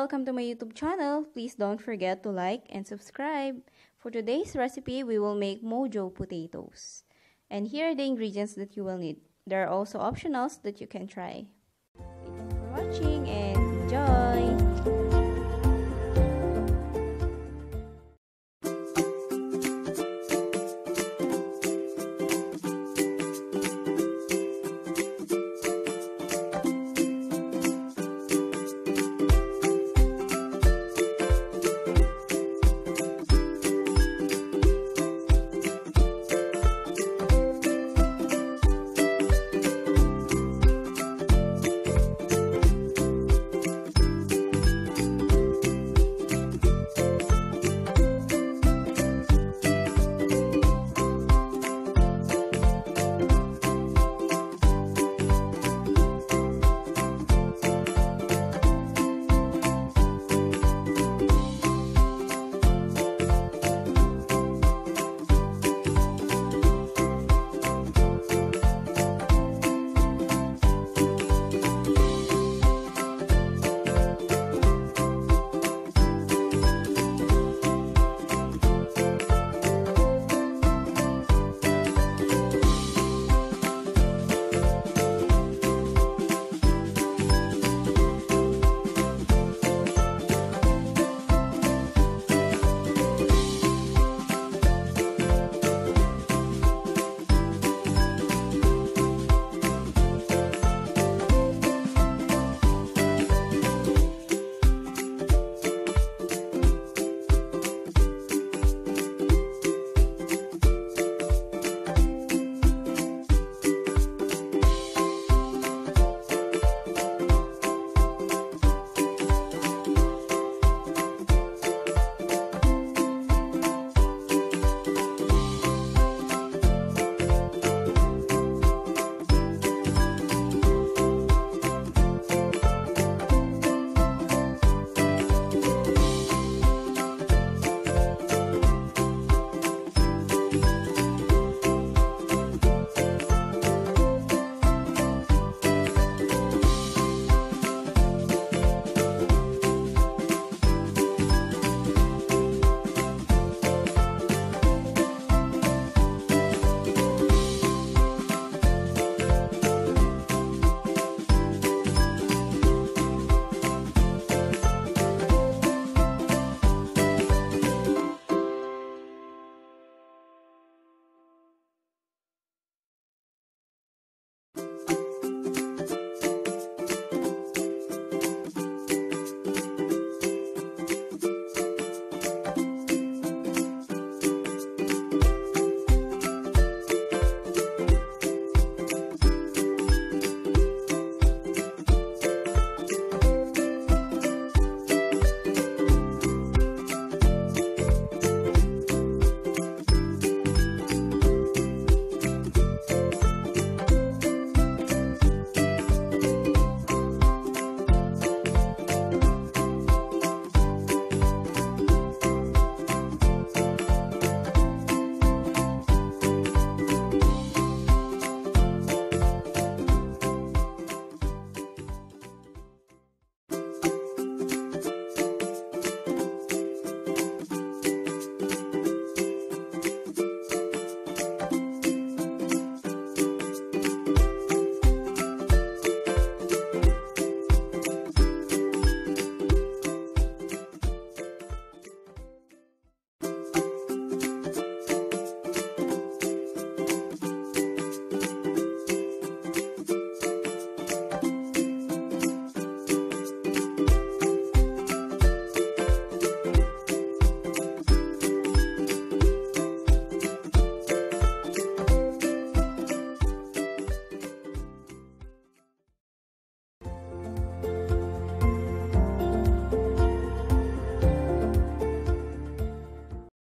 welcome to my YouTube channel. Please don't forget to like and subscribe. For today's recipe, we will make mojo potatoes. And here are the ingredients that you will need. There are also optionals that you can try. Thank you for watching and enjoy!